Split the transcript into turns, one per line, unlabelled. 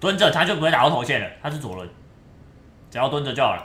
蹲着他就不会打到头线了他是左轮只要蹲着就好了。